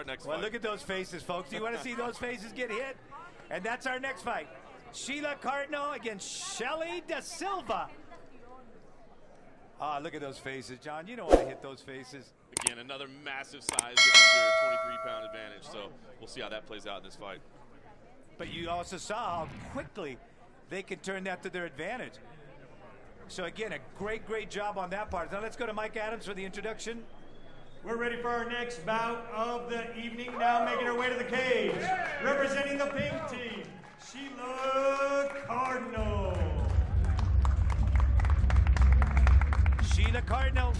our next Well, fight. look at those faces, folks. Do you want to see those faces get hit? And that's our next fight. Sheila Cardinal against Shelly Da Silva. Ah, look at those faces, John. You don't want to hit those faces. Again, another massive size difference here, 23 pound advantage. So we'll see how that plays out in this fight. But you also saw how quickly they can turn that to their advantage. So again, a great, great job on that part. Now let's go to Mike Adams for the introduction. We're ready for our next bout of the evening. Now making her way to the cage, representing the pink team, Sheila Cardinal. Sheila Cardinal.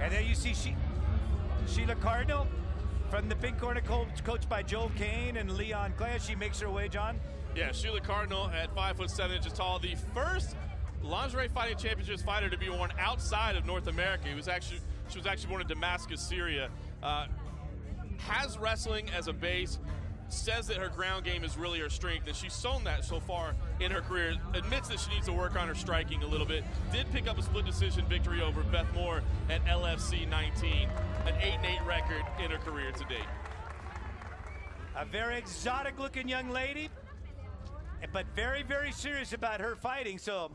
And there you see she, Sheila Cardinal from the pink corner, coached by Joel Kane and Leon Clash. She makes her way, John. Yeah, Sheila Cardinal at five foot seven inches tall, the first lingerie fighting championships fighter to be born outside of North America. He was actually she was actually born in Damascus, Syria. Uh, has wrestling as a base. Says that her ground game is really her strength, and she's shown that so far in her career. Admits that she needs to work on her striking a little bit. Did pick up a split decision victory over Beth Moore at LFC 19, an 8 8 record in her career to date. A very exotic looking young lady, but very, very serious about her fighting. So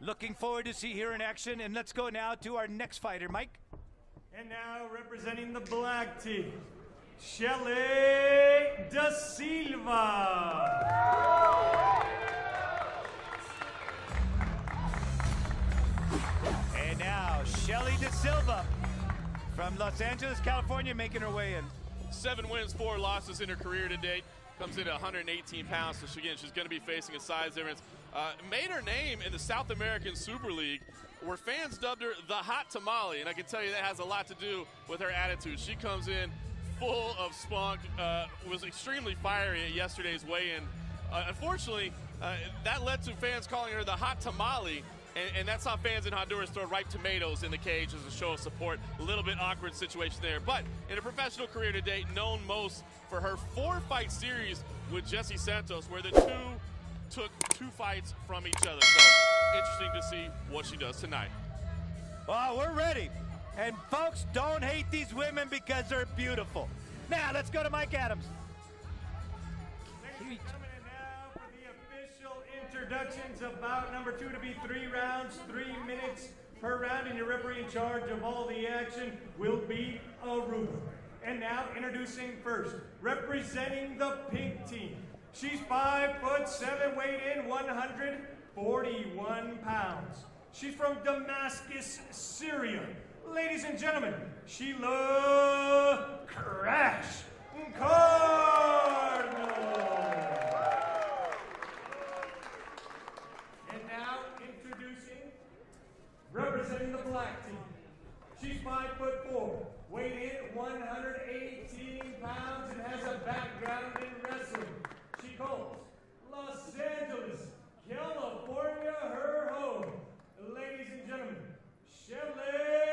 looking forward to see her in action. And let's go now to our next fighter, Mike. And now representing the black team, Shelly Da Silva. And now Shelly Da Silva from Los Angeles, California, making her way in. Seven wins, four losses in her career to date. Comes in at 118 pounds, so she, again, she's going to be facing a size difference. Uh, made her name in the South American Super League, where fans dubbed her the Hot Tamale, and I can tell you that has a lot to do with her attitude. She comes in full of spunk, uh, was extremely fiery at yesterday's weigh-in. Uh, unfortunately, uh, that led to fans calling her the Hot Tamale, and, and, that's how fans in Honduras throw ripe tomatoes in the cage as a show of support. A little bit awkward situation there. But in a professional career to date, known most for her four fight series with Jesse Santos, where the two took two fights from each other. So interesting to see what she does tonight. Well, we're ready. And folks, don't hate these women because they're beautiful. Now, let's go to Mike Adams. Ladies introductions of bout number two to be three rounds, three minutes per round, and your referee in charge of all the action will be Aruba. And now introducing first, representing the pink team. She's five foot seven, weighed in 141 pounds. She's from Damascus, Syria. Ladies and gentlemen, Sheila Crash Cardinal. Representing the black team. She's five foot four, weighed in 118 pounds, and has a background in wrestling. She calls Los Angeles, California, her home. Ladies and gentlemen, Shelley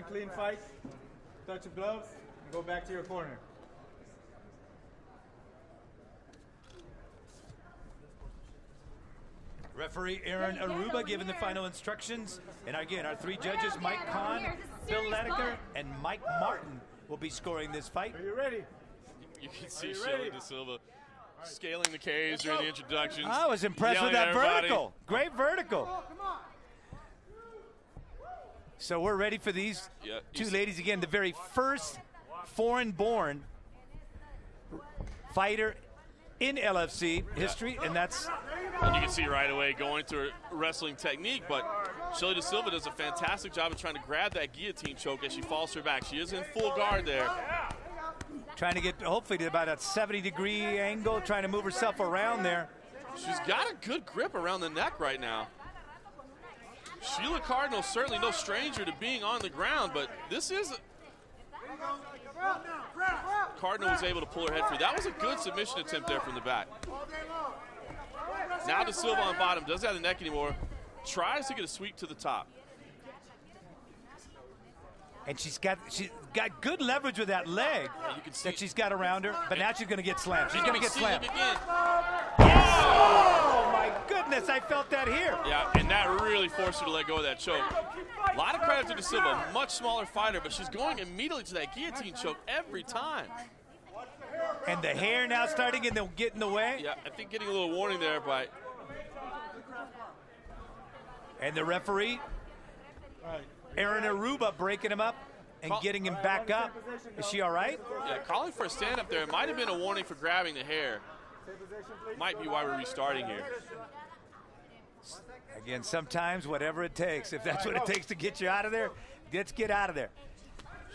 and clean fight. Touch of gloves and go back to your corner. Referee Aaron Aruba giving the final instructions. And again, our three judges, Mike Kahn, Phil Ledecker, and Mike Martin, will be scoring this fight. Are you ready? You can see you Shelly ready? Da Silva scaling the cage during the introductions. I was impressed with that at everybody. vertical. Great vertical. So we're ready for these Yeah, two ladies again. The very first foreign-born fighter in LFC history, and that's And you can see right away going to her wrestling technique, but Shelly Da Silva does a fantastic job of trying to grab that guillotine choke as she falls her back. She is in full guard there. trying to get hopefully to about a 70-degree angle, trying to move herself around there. She's got a good grip around the neck right now. Sheila Cardinal certainly no stranger to being on the ground, but this is. Cardinal was able to pull her head free. That was a good submission attempt there from the back. Now De Silva on bottom, doesn't have the neck anymore. Tries to get a sweep to the top. And she's got she's got good leverage with that leg you can see- that she's got around her. But now she's going to get slammed. She's going to get slammed. look again. Oh my goodness! I felt that here. Yeah, and that really forced her to let go of that choke. A lot of credit to De Silva, much smaller fighter, but she's going immediately to that guillotine choke every time. And the hair now starting to get in the way. Yeah, I think getting a little warning there, but And the referee, Aaron Aruba, breaking him up and Call- getting him back up. Is she all right? yeah, calling for a stand up there. It might have been a warning for grabbing the hair. Might be why we're restarting here. Again, sometimes whatever it takes. If that's what it takes to get you out of there, let's get out of there.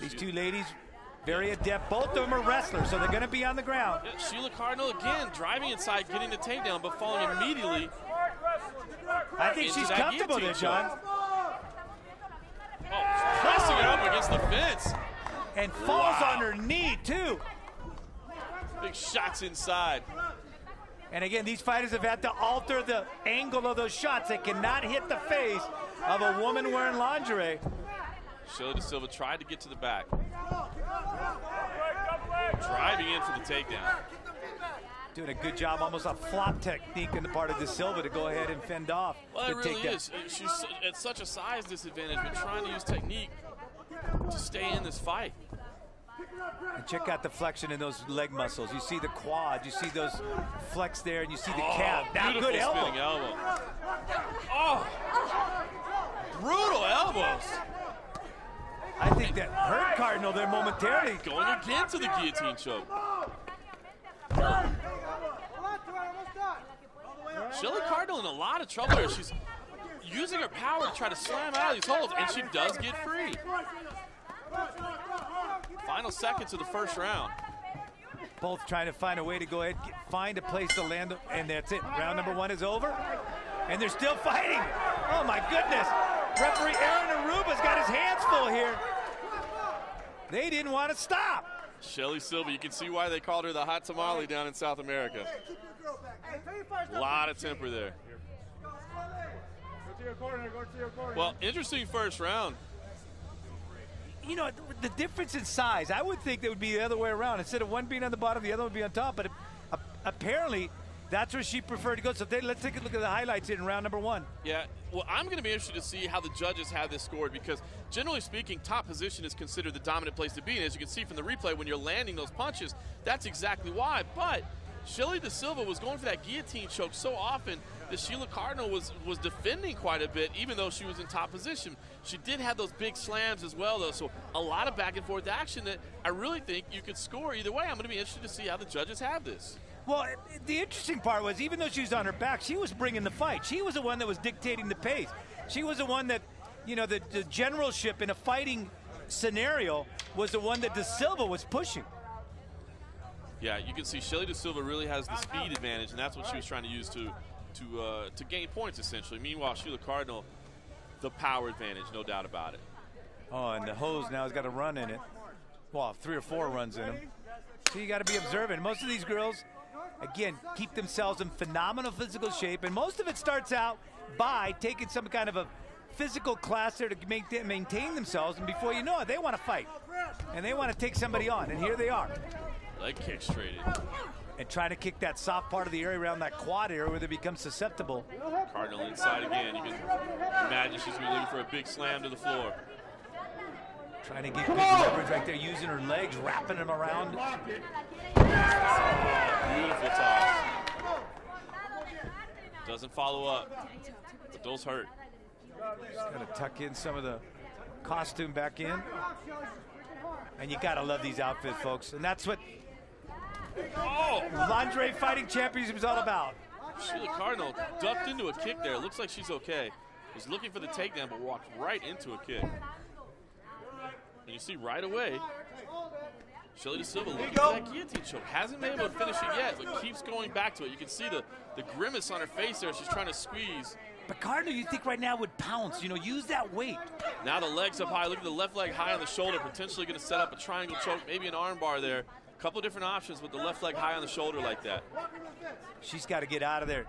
These two ladies, very adept. Both of them are wrestlers, so they're going to be on the ground. Yeah, Sheila Cardinal again driving inside, getting the takedown, but falling immediately. I think she's comfortable there, John. Oh, pressing it up against the fence. And falls Wow. on her knee, too. Big shots inside. And again, these fighters have had to alter the angle of those shots. They cannot hit the face of a woman wearing lingerie. Sheila De Silva tried to get to the back. Driving in for the takedown. Doing a good job, almost a flop technique in the part of De Silva to go ahead and fend off Well, the it really takedown. is. She's at such a size disadvantage, but trying to use technique to stay in this fight. And check out the flexion in those leg muscles. You see the quad, you see those flex there, and you see the Oh, calf. Now, good elbow. elbow. Oh, brutal elbows. I think that hurt Cardinal there momentarily. Going again to the guillotine choke. Shelly Cardinal in a lot of trouble here. She's using her power to try to slam out of these holds, and she does get free. Final seconds of the first round. Both trying to find a way to go ahead, get, find a place to land, and that's it. Round number one is over, and they're still fighting. Oh my goodness! Referee Aaron Aruba's got his hands full here. They didn't want to stop. Shelly Silva, you can see why they called her the hot tamale down in South America. A lot of temper there. Go to your corner, go to your corner. Well, interesting first round. You know, the difference in size, I would think that would be the other way around. Instead of one being on the bottom, the other would be on top. But uh, apparently, that's where she preferred to go. So they, let's take a look at the highlights in round number one. Yeah, well, I'm going to be interested to see how the judges have this scored because, generally speaking, top position is considered the dominant place to be. And as you can see from the replay, when you're landing those punches, that's exactly why. But Shelly De Silva was going for that guillotine choke so often that Sheila Cardinal was, was defending quite a bit, even though she was in top position. She did have those big slams as well, though, so a lot of back and forth action that I really think you could score either way. I'm going to be interested to see how the judges have this. Well, the interesting part was even though she was on her back, she was bringing the fight. She was the one that was dictating the pace. She was the one that, you know, the, the generalship in a fighting scenario was the one that De Silva was pushing. Yeah, you can see Shelly De Silva really has the speed advantage, and that's what she was trying to use to to uh, to gain points essentially. Meanwhile, Sheila Cardinal, the power advantage, no doubt about it. Oh, and the hose now has got a run in it. Well, three or four runs in him. So you got to be observant. Most of these girls, again, keep themselves in phenomenal physical shape, and most of it starts out by taking some kind of a physical class there to maintain, maintain themselves, and before you know it, they want to fight. And they want to take somebody on, and here they are. Leg kick straight in. And trying to kick that soft part of the area around that quad area where they become susceptible. Cardinal inside again. You can imagine she's going to be looking for a big slam to the floor. Trying to get good leverage right there, using her legs, wrapping them around. Beautiful toss. Doesn't follow up, but those hurt. Gonna tuck in some of the costume back in. And you gotta love these outfits, folks. And that's what Oh, lingerie fighting championship is all about. Sheila Cardinal ducked into a kick there. Looks like she's okay. Was looking for the takedown, but walked right into a kick. And you see right away, Shelly De Silva looking for that guillotine choke. Hasn't been able to finish it yet, but keeps going back to it. You can see the, the grimace on her face there. She's trying to squeeze. But Cardinal, you think right now would pounce, you know, use that weight. Now the legs up high. Look at the left leg high on the shoulder, potentially going to set up a triangle choke, maybe an arm bar there. A couple different options with the left leg high on the shoulder like that. She's got to get out of there.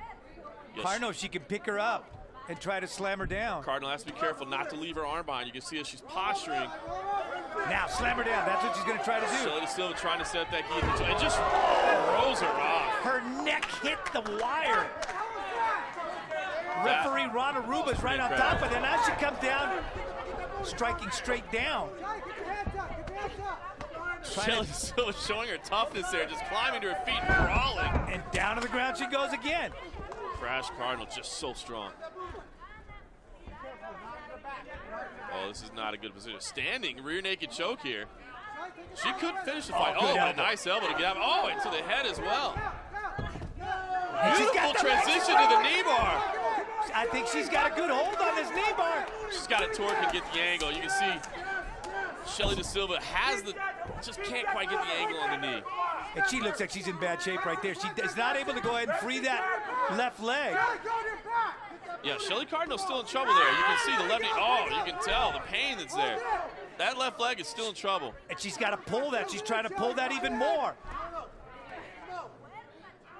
Yes. Cardinal, she can pick her up and try to slam her down. Cardinal has to be careful not to leave her arm behind. You can see as she's posturing. Now slam her down. That's what she's going to try to do. Shelly Silva trying to set that guillotine. It just throws her off. Her neck hit the wire. Referee Ron Aruba's right on top of it. Now she comes down, striking straight down. Shelly to- Silva showing her toughness there, just climbing to her feet and crawling. and down to the ground she goes again. Crash Cardinal just so strong. Oh, this is not a good position. Standing rear naked choke here. She could finish the fight. Oh, Oh, a elbow. nice elbow to get out. Oh, into the head as well. Beautiful transition to the knee bar. I think she's got a good hold on this knee bar. She's got to torque and get the angle. You can see Shelly De Silva has the, just can't quite get the angle on the knee. And she looks like she's in bad shape right there. She is not able to go ahead and free that left leg. Yeah, Shelly Cardinal's still in trouble there. You can see the left knee. Oh, you can tell the pain that's there. That left leg is still in trouble. And she's got to pull that. She's trying to pull that even more.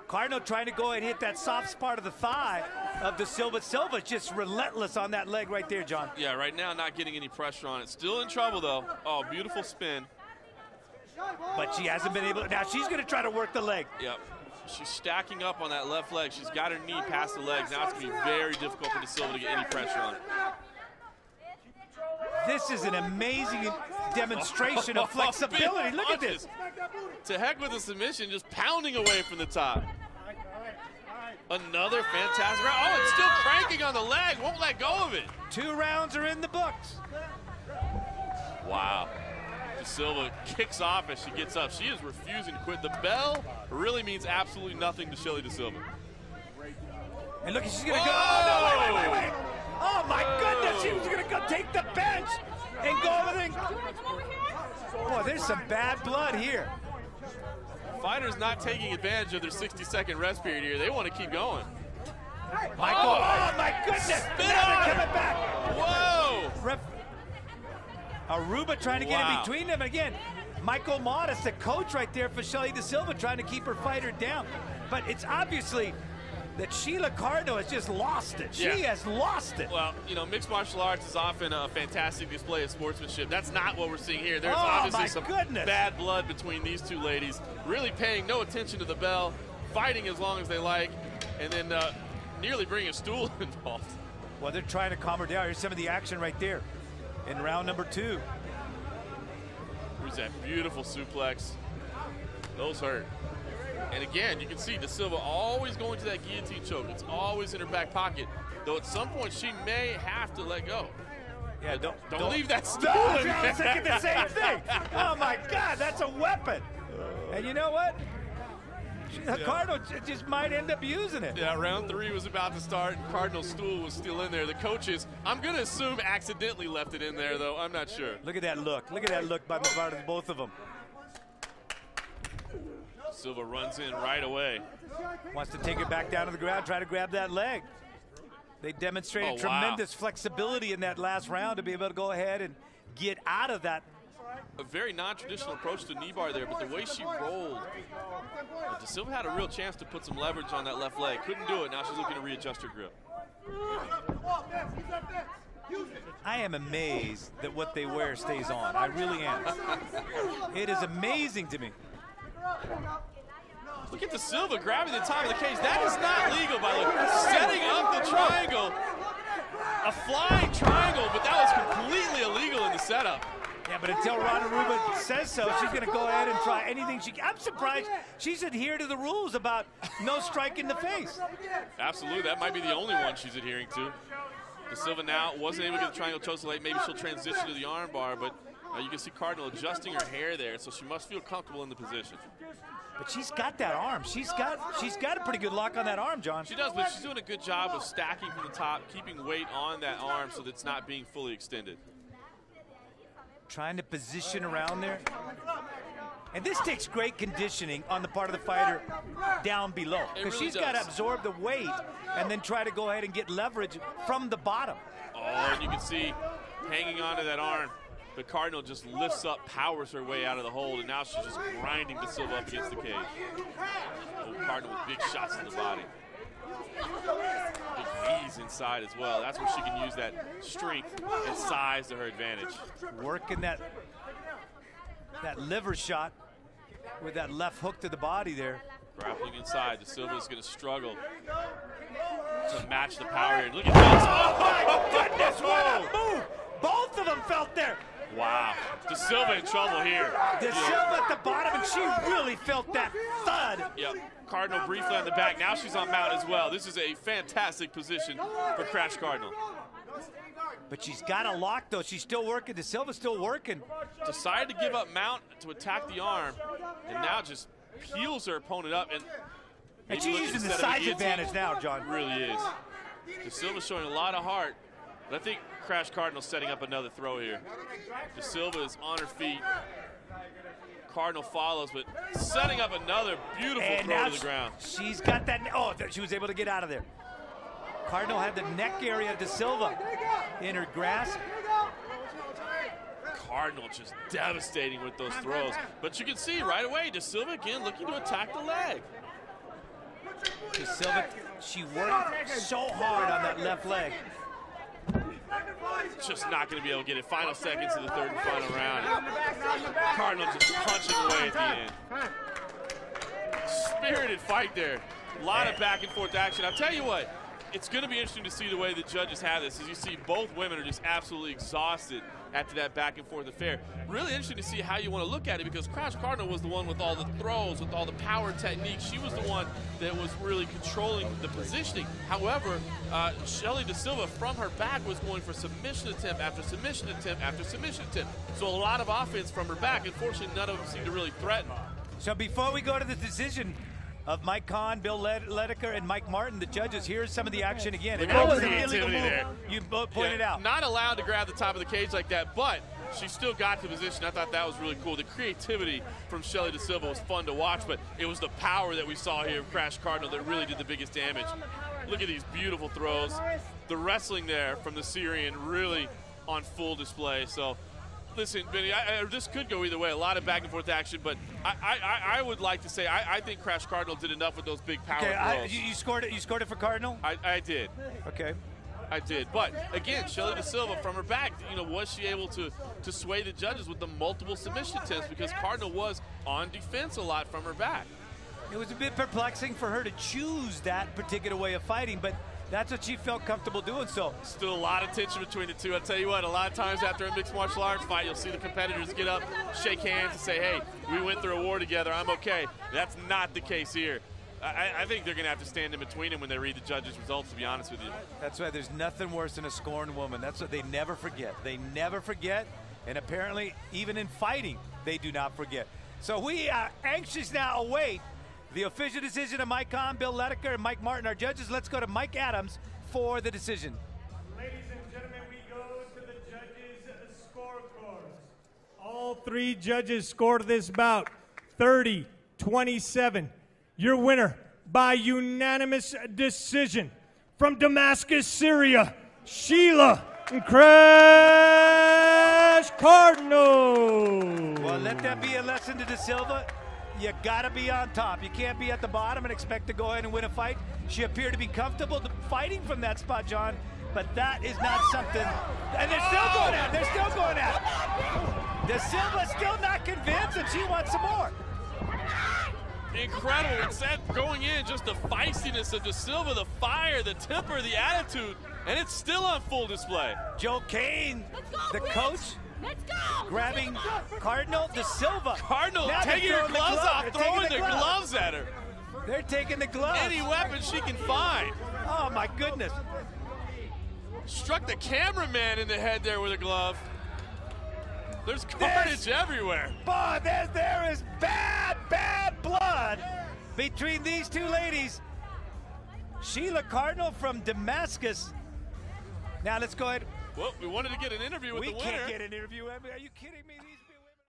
Cardinal trying to go ahead and hit that soft part of the thigh of the Silva. Silva just relentless on that leg right there, John. Yeah, right now not getting any pressure on it. Still in trouble though. Oh, beautiful spin. But she hasn't been able. To. Now she's going to try to work the leg. Yep. She's stacking up on that left leg. She's got her knee past the legs. Now it's going to be very difficult for De Silva to get any pressure on it. This is an amazing demonstration of flexibility. Look at this. To heck with the submission, just pounding away from the top. Another fantastic round. Oh, it's still cranking on the leg. Won't let go of it. Two rounds are in the books. Wow. De Silva kicks off as she gets up. She is refusing to quit. The bell really means absolutely nothing to Shelly De Silva. And look, she's going to go. Oh, no, wait, wait, wait, wait. Oh, my goodness. She was going to go take the bench and go over there. Boy, there's some bad blood here. Fighters not taking advantage of their 60 second rest period here. They want to keep going. Michael, oh, oh my goodness. Spin Now on coming back. Whoa! Ref- Aruba trying to get Wow. in between them. Again, Michael Modest, the coach right there for Shelly De Silva, trying to keep her fighter down. But it's obviously that Sheila Cardinal has just lost it. She Yeah. has lost it. Well, you know, mixed martial arts is often a fantastic display of sportsmanship. That's not what we're seeing here. There's Oh, obviously some goodness. bad blood between these two ladies, really paying no attention to the bell, fighting as long as they like, and then uh, nearly bringing a stool involved. Well, they're trying to calm her down. Here's some of the action right there in round number two. Here's that beautiful suplex. Those hurt. And again, you can see De Silva always going to that guillotine choke. It's always in her back pocket. Though at some point she may have to let go. Yeah, Don't, don't, don't, leave that stool No, in I was thinking the same thing. Oh my God, that's a weapon. And you know what? Cardinal j- just might end up using it. Yeah, round three was about to start. and Cardinal stool was still in there. The coaches, I'm going to assume, accidentally left it in there, though. I'm not sure. Look at that look. Look at that look by, by both of them. Silva runs in right away. Wants to take it back down to the ground, try to grab that leg. They demonstrated Oh, wow. tremendous flexibility in that last round to be able to go ahead and get out of that. A very non-traditional approach to knee bar there, but the way she rolled, uh, De Silva had a real chance to put some leverage on that left leg. Couldn't do it. Now she's looking to readjust her grip. I am amazed that what they wear stays on. I really am. it is amazing to me. Look at De Silva grabbing the top of the cage. That is not legal, by the way. Setting up the triangle, a flying triangle, but that was completely illegal in the setup. Yeah, but until Ron Aruba says so, she's going to go ahead and try anything she can. I'm surprised she's adhered to the rules about no strike in the face. Absolutely, that might be the only one she's adhering to. De Silva now wasn't able to get the triangle choke late. Maybe she'll transition to the arm bar, but uh, you can see Cardinal adjusting her hair there, so she must feel comfortable in the position. But she's got that arm. She's got she's got a pretty good lock on that arm, John. She does, but she's doing a good job of stacking from the top, keeping weight on that arm so that it's not being fully extended. Trying to position around there. And this takes great conditioning on the part of the fighter down below. Because really she's got to absorb the weight and then try to go ahead and get leverage from the bottom. Oh, and you can see hanging onto that arm, the Cardinal just lifts up, powers her way out of the hold, and now she's just grinding the Silva up against the cage. Oh, Cardinal with big shots to the body. Big knees inside as well. That's where she can use that strength and size to her advantage. Working that that liver shot with that left hook to the body there. Grappling inside, De is going to struggle to match the power here. Look at this. Oh, my oh, Goodness, what a move! Both of them felt there. Wow. De Silva in trouble here. De Silva at the bottom, and she really felt that thud. Yep. Cardinal briefly on the back. Now she's on mount as well. This is a fantastic position for Crash Cardinal. But she's got a lock, though. She's still working. De Silva's still working. Decided to give up mount to attack the arm, and now just peels her opponent up. And, And she's using the size advantage now, John. Really is. De Silva showing a lot of heart, but I think Crash Cardinal setting up another throw here. De Silva is on her feet. Cardinal follows, but setting up another beautiful And throw to the ground. she's got that. Oh, she was able to get out of there. Cardinal had the neck area of De Silva in her grasp. Cardinal just devastating with those throws. But you can see right away, De Silva again looking to attack the leg. De Silva, she worked so hard on that left leg. Just not going to be able to get it. Final seconds of the third and final round. Cardinal just punching away at the end. Spirited fight there. A lot of back and forth action. I'll tell you what, it's going to be interesting to see the way the judges have this. As you see, both women are just absolutely exhausted after that back and forth affair. Really interesting to see how you want to look at it because Crash Cardinal was the one with all the throws, with all the power techniques. She was the one that was really controlling the positioning. However, uh, Shelly De Silva from her back was going for submission attempt after submission attempt after submission attempt. So a lot of offense from her back. Unfortunately, none of them seemed to really threaten. So before we go to the decision of Mike Kahn, Bill Led- Ledecker, and Mike Martin, the judges, here's some of the action again. That was an illegal move. there. You both pointed Yeah, out. Not allowed to grab the top of the cage like that, but she still got the position. I thought that was really cool. The creativity from Shelly De Silva was fun to watch, but it was the power that we saw here of Crash Cardinal that really did the biggest damage. Look at these beautiful throws. The wrestling there from the Syrian really on full display. So, listen, Vinny, I, I, this could go either way. A lot of back and forth action, but I, I, I- would like to say I, I think Crash Cardinal did enough with those big power Okay, throws. you, you scored it. You scored it for Cardinal. I, I did. Okay. I did. But again, Shelly De Silva from her back, you know, was she able to to sway the judges with the multiple submission attempts because Cardinal was on defense a lot from her back. It was a bit perplexing for her to choose that particular way of fighting, but that's what she felt comfortable doing. So Still a lot of tension between the two. I'll tell you what, a lot of times after a mixed martial arts fight, you'll see the competitors get up, shake hands, and say, hey, we went through a war together, I'm okay. That's not the case here. I, I think they're going to have to stand in between them when they read the judges' results, to be honest with you. that's right. there's nothing worse than a scorned woman. That's what they never forget. They never forget, and apparently, even in fighting, they do not forget. So we are anxious now await the official decision of Mike Kahn, Bill Ledecker, and Mike Martin, our judges. Let's go to Mike Adams for the decision. Ladies and gentlemen, we go to the judges' scorecards. All three judges scored this bout 30 27. Your winner by unanimous decision from Damascus, Syria, Sheila Crash Cardinal. Well, let that be a lesson to De Silva. You gotta be on top. You can't be at the bottom and expect to go ahead and win a fight. She appeared to be comfortable fighting from that spot, John, but that is not something. And they're still going at it. They're still going at it. De Silva's still not convinced, and she wants some more. Incredible. It's that going in, just the feistiness of De Silva, the fire, the temper, the attitude, and it's still on full display. Joe Kane, go, the Rich. coach, Let's go. grabbing Cardinal De Silva. Cardinal Now they're taking her gloves glove. off, They're taking throwing the their glove. gloves at her. They're taking the gloves. Any weapon she can find. Oh my goodness. Struck the cameraman in the head there with a glove. There's carnage everywhere. Boy, there, there is bad, bad blood between these two ladies. Sheila Cardinal from Damascus. Now let's go ahead. Well, we wanted to get an interview with we the winner. We can't get an interview. Are you kidding me?